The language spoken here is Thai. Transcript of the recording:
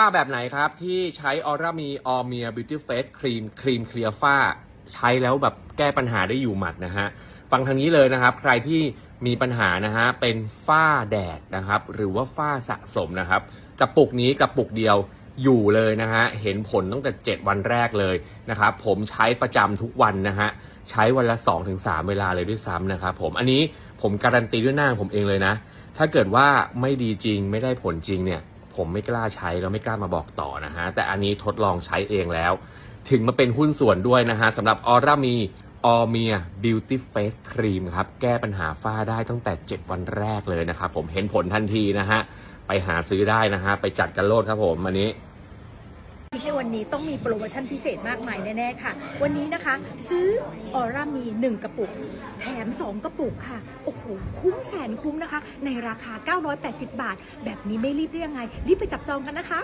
ฝ้าแบบไหนครับ ที่ใช้ออร่ามีออเมียบิวตี้เฟสครีมครีมเคลียร์ฝ้า ใช้แล้วแบบแก้ปัญหาได้อยู่หมัดนะฮะฟังทางนี้เลยนะครับ ใครที่มีปัญหานะฮะเป็นฝ้าแดดนะครับ หรือว่าฝ้าสะสมนะครับกระปุกนี้กระปุกเดียวอยู่เลยนะฮะเห็นผลตั้งแต่ 7 วันแรกเลยนะครับ ผมใช้ประจำทุกวันนะฮะใช้วันละ 2-3 เวลาเลยด้วยซ้ำนะครับผมอันนี้ผมการันตีด้วยหน้าผมเองเลยนะ ถ้าเกิดว่าไม่ดีจริงไม่ได้ผลจริงเนี่ย ผมไม่กล้าใช้แล้วไม่กล้ามาบอกต่อนะฮะ แต่อันนี้ทดลองใช้เองแล้ว ถึงมาเป็นหุ้นส่วนด้วยนะฮะสำหรับ Aura Me Aura Me Beauty Face Cream ครับ แก้ปัญหาฝ้าได้ตั้งแต่ 7 วันแรกเลยนะครับ ผมเห็นผลทันทีนะฮะ ไปหาซื้อได้นะฮะ ไปจัดกันโลดครับผม อันนี้ไม่ใช่วันนี้ต้องมีโปรโมชั่นพิเศษมากมายแน่ ๆ ค่ะ วันนี้นะคะ ซื้อ Aura Me 1 กระปุก แถม 2 กระปุกค่ะ โอ้โห คุ้มแสนคุ้มนะคะ ในราคา 980 บาท แบบนี้ไม่รีบได้ยังไง รีบไปจับจองกันนะคะ